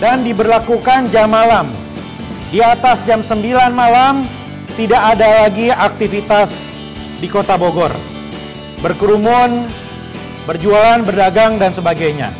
dan diberlakukan jam malam. Di atas jam 9 malam tidak ada lagi aktivitas di Kota Bogor. Berkerumun, berjualan, berdagang dan sebagainya.